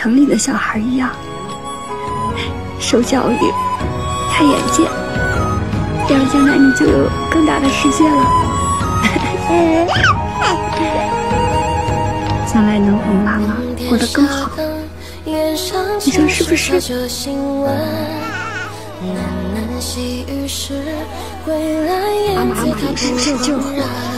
城里的小孩一样，受教育、开眼界，这样将来你就有更大的世界了。将来能和妈妈过得更好，你说是不是？妈妈你是不是就我？